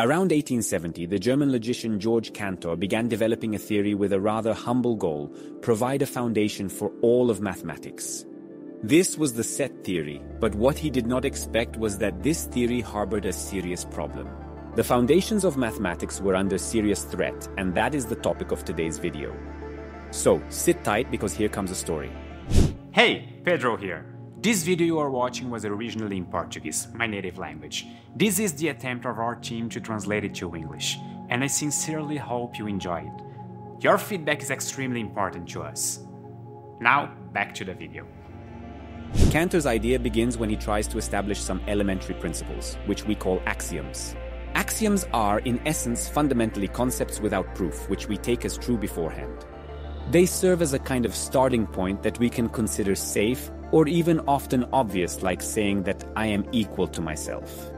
Around 1870, the German logician George Cantor began developing a theory with a rather humble goal, provide a foundation for all of mathematics. This was the set theory, but what he did not expect was that this theory harbored a serious problem. The foundations of mathematics were under serious threat, and that is the topic of today's video. So, sit tight because here comes a story. Hey, Pedro here. This video you are watching was originally in Portuguese, my native language. This is the attempt of our team to translate it to English, and I sincerely hope you enjoy it. Your feedback is extremely important to us. Now, back to the video. Cantor's idea begins when he tries to establish some elementary principles, which we call axioms. Axioms are, in essence, fundamentally concepts without proof, which we take as true beforehand. They serve as a kind of starting point that we can consider safe or even often obvious, like saying that I am equal to myself.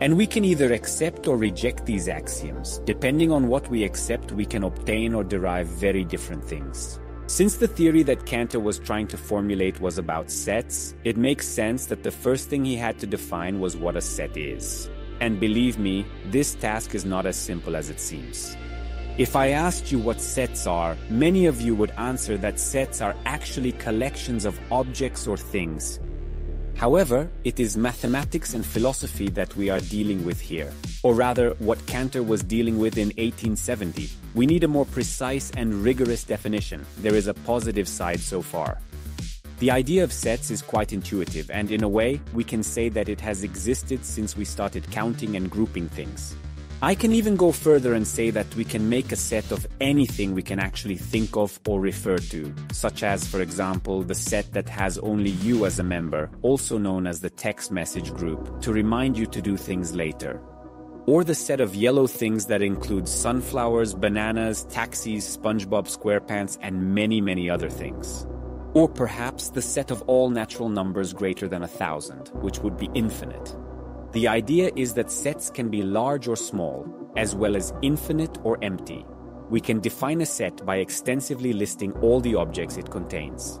And we can either accept or reject these axioms. Depending on what we accept, we can obtain or derive very different things. Since the theory that Cantor was trying to formulate was about sets, it makes sense that the first thing he had to define was what a set is. And believe me, this task is not as simple as it seems. If I asked you what sets are, many of you would answer that sets are actually collections of objects or things. However, it is mathematics and philosophy that we are dealing with here, or rather, what Cantor was dealing with in 1870. We need a more precise and rigorous definition. There is a positive side so far. The idea of sets is quite intuitive, and in a way, we can say that it has existed since we started counting and grouping things. I can even go further and say that we can make a set of anything we can actually think of or refer to, such as, for example, the set that has only you as a member, also known as the text message group, to remind you to do things later. Or the set of yellow things that includes sunflowers, bananas, taxis, SpongeBob SquarePants, and many, many other things. Or perhaps the set of all natural numbers greater than a thousand, which would be infinite. The idea is that sets can be large or small, as well as infinite or empty. We can define a set by extensively listing all the objects it contains.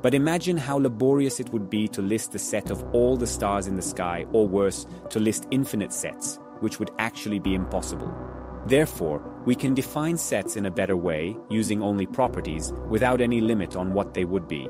But imagine how laborious it would be to list the set of all the stars in the sky, or worse, to list infinite sets, which would actually be impossible. Therefore, we can define sets in a better way, using only properties, without any limit on what they would be.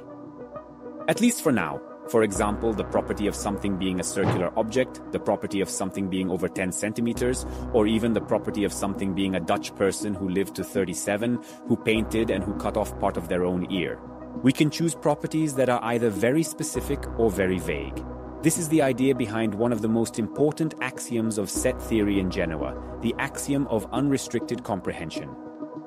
At least for now, for example, the property of something being a circular object, the property of something being over 10 centimeters, or even the property of something being a Dutch person who lived to 37, who painted and who cut off part of their own ear. We can choose properties that are either very specific or very vague. This is the idea behind one of the most important axioms of set theory in Genoa, the axiom of unrestricted comprehension.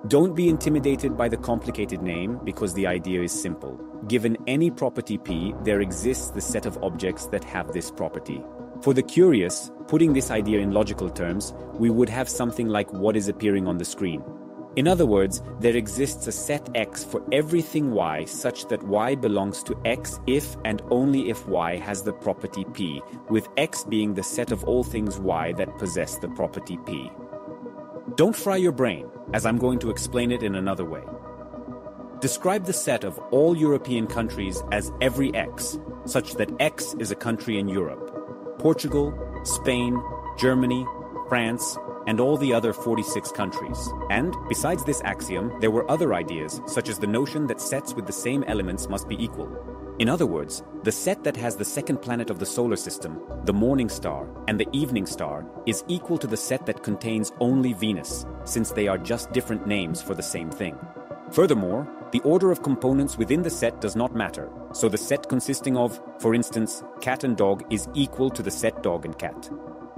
Don't be intimidated by the complicated name because the idea is simple. Given any property P, there exists the set of objects that have this property. For the curious, putting this idea in logical terms, we would have something like what is appearing on the screen. In other words, there exists a set X for everything Y such that Y belongs to X if and only if Y has the property P, with X being the set of all things Y that possess the property P. Don't fry your brain, as I'm going to explain it in another way. Describe the set of all European countries as every X, such that X is a country in Europe. Portugal, Spain, Germany, France, and all the other 46 countries. And, besides this axiom, there were other ideas, such as the notion that sets with the same elements must be equal. In other words, the set that has the second planet of the solar system, the morning star, and the evening star is equal to the set that contains only Venus, since they are just different names for the same thing. Furthermore, the order of components within the set does not matter, so the set consisting of, for instance, cat and dog is equal to the set dog and cat.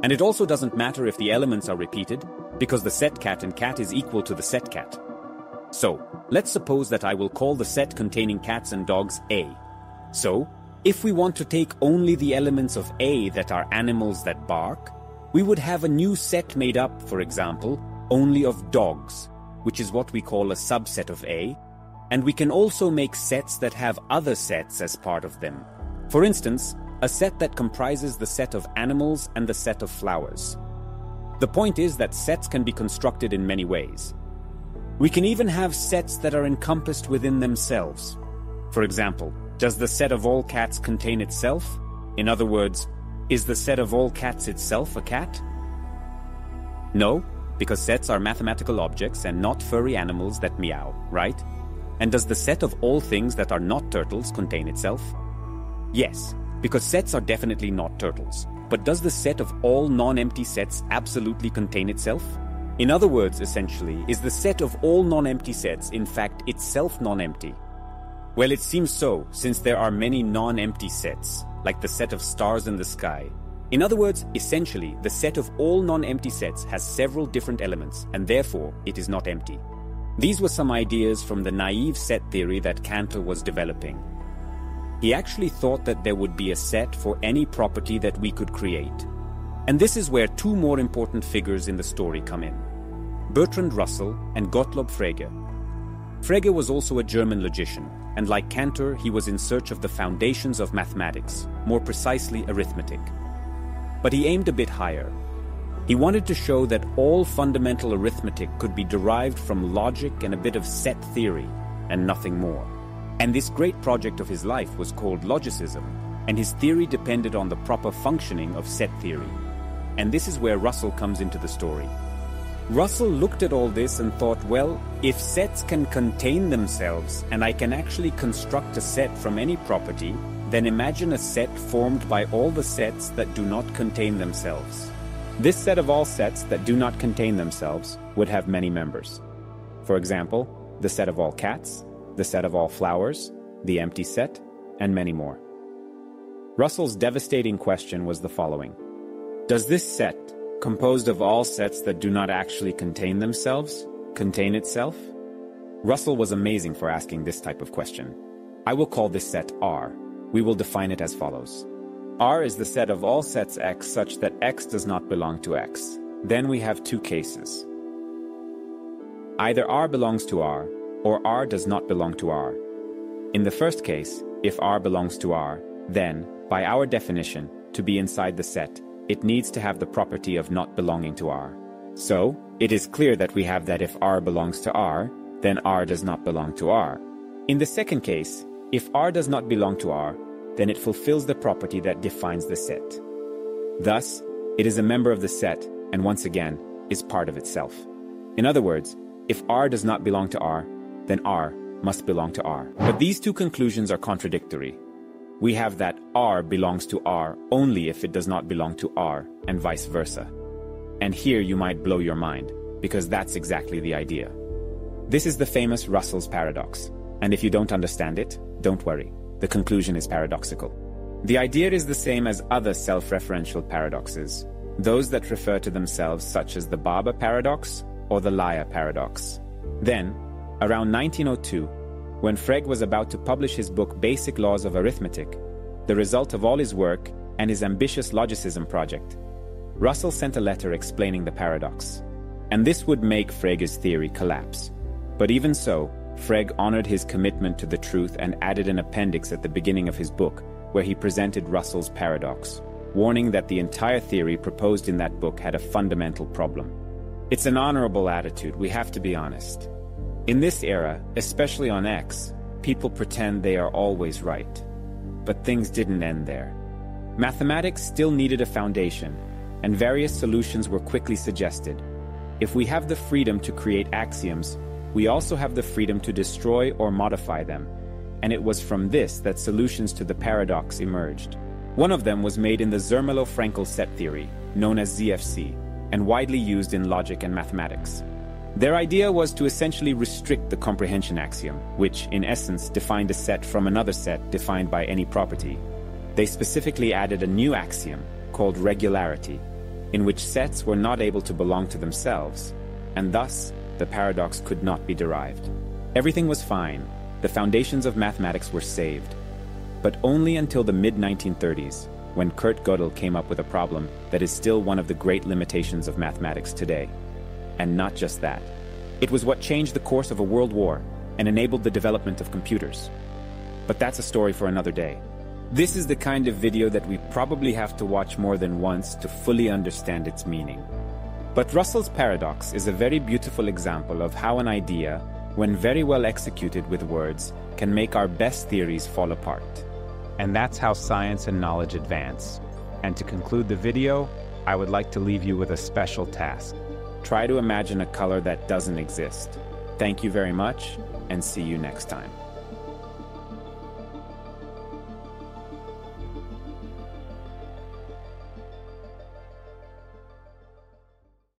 And it also doesn't matter if the elements are repeated, because the set cat and cat is equal to the set cat. So, let's suppose that I will call the set containing cats and dogs A. So, if we want to take only the elements of A that are animals that bark, we would have a new set made up, for example, only of dogs, which is what we call a subset of A, and we can also make sets that have other sets as part of them. For instance, a set that comprises the set of animals and the set of flowers. The point is that sets can be constructed in many ways. We can even have sets that are encompassed within themselves. For example, does the set of all cats contain itself? In other words, is the set of all cats itself a cat? No, because sets are mathematical objects and not furry animals that meow, right? And does the set of all things that are not turtles contain itself? Yes, because sets are definitely not turtles. But does the set of all non-empty sets absolutely contain itself? In other words, essentially, is the set of all non-empty sets in fact itself non-empty? Well, it seems so, since there are many non-empty sets, like the set of stars in the sky. In other words, essentially, the set of all non-empty sets has several different elements, and therefore, it is not empty. These were some ideas from the naive set theory that Cantor was developing. He actually thought that there would be a set for any property that we could create. And this is where two more important figures in the story come in. Bertrand Russell and Gottlob Frege. Frege was also a German logician, and like Cantor, he was in search of the foundations of mathematics, more precisely arithmetic. But he aimed a bit higher. He wanted to show that all fundamental arithmetic could be derived from logic and a bit of set theory, and nothing more. And this great project of his life was called logicism, and his theory depended on the proper functioning of set theory. And this is where Russell comes into the story. Russell looked at all this and thought, well, if sets can contain themselves and I can actually construct a set from any property, then imagine a set formed by all the sets that do not contain themselves. This set of all sets that do not contain themselves would have many members. For example, the set of all cats, the set of all flowers, the empty set, and many more. Russell's devastating question was the following Does this set, composed of all sets that do not actually contain themselves, contain itself? Russell was amazing for asking this type of question. I will call this set R. We will define it as follows. R is the set of all sets X such that X does not belong to X. Then we have two cases. Either R belongs to R, or R does not belong to R. In the first case, if R belongs to R, then, by our definition, to be inside the set, it needs to have the property of not belonging to R. So, it is clear that we have that if R belongs to R, then R does not belong to R. In the second case, if R does not belong to R, then it fulfills the property that defines the set. Thus, it is a member of the set, and once again, is part of itself. In other words, if R does not belong to R, then R must belong to R. But these two conclusions are contradictory. We have that R belongs to R only if it does not belong to R, and vice versa. And here you might blow your mind, because that's exactly the idea. This is the famous Russell's paradox, and if you don't understand it, don't worry the conclusion is paradoxical. The idea is the same as other self-referential paradoxes, those that refer to themselves such as the Barber paradox or the liar paradox. Then, around 1902, when Frege was about to publish his book Basic Laws of Arithmetic, the result of all his work and his ambitious logicism project, Russell sent a letter explaining the paradox. And this would make Frege's theory collapse. But even so, Frege honored his commitment to the truth and added an appendix at the beginning of his book, where he presented Russell's paradox, warning that the entire theory proposed in that book had a fundamental problem. It's an honorable attitude, we have to be honest. In this era, especially on X, people pretend they are always right. But things didn't end there. Mathematics still needed a foundation, and various solutions were quickly suggested. If we have the freedom to create axioms, we also have the freedom to destroy or modify them, and it was from this that solutions to the paradox emerged. One of them was made in the Zermelo-Fraenkel set theory, known as ZFC, and widely used in logic and mathematics. Their idea was to essentially restrict the comprehension axiom, which, in essence, defined a set from another set defined by any property. They specifically added a new axiom, called regularity, in which sets were not able to belong to themselves, and thus the paradox could not be derived. Everything was fine, the foundations of mathematics were saved. But only until the mid-1930s, when Kurt Gödel came up with a problem that is still one of the great limitations of mathematics today. And not just that. It was what changed the course of a world war and enabled the development of computers. But that's a story for another day. This is the kind of video that we probably have to watch more than once to fully understand its meaning. But Russell's paradox is a very beautiful example of how an idea, when very well executed with words, can make our best theories fall apart. And that's how science and knowledge advance. And to conclude the video, I would like to leave you with a special task. Try to imagine a color that doesn't exist. Thank you very much, and see you next time.